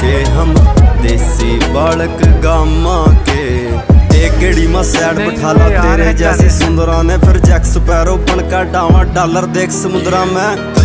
के हम देसी बालक गामा के। एक गेड़ी में सैड बैठा तेरे जैसी सुंदरा ने फिर जैक्स पैरो पणका डावा डॉलर देख समुद्रा में।